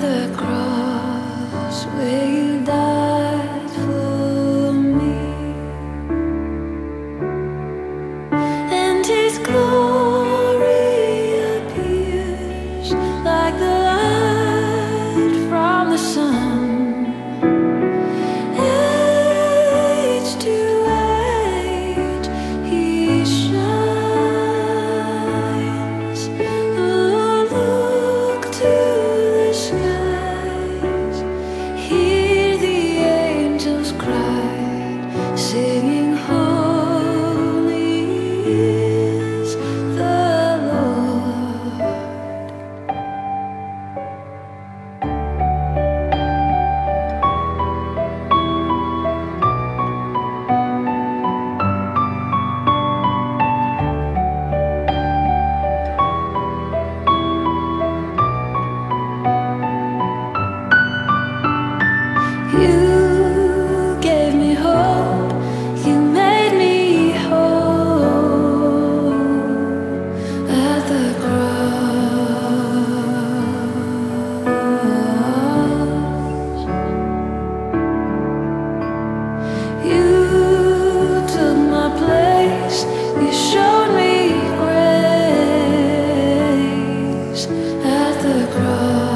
the ground. the cross.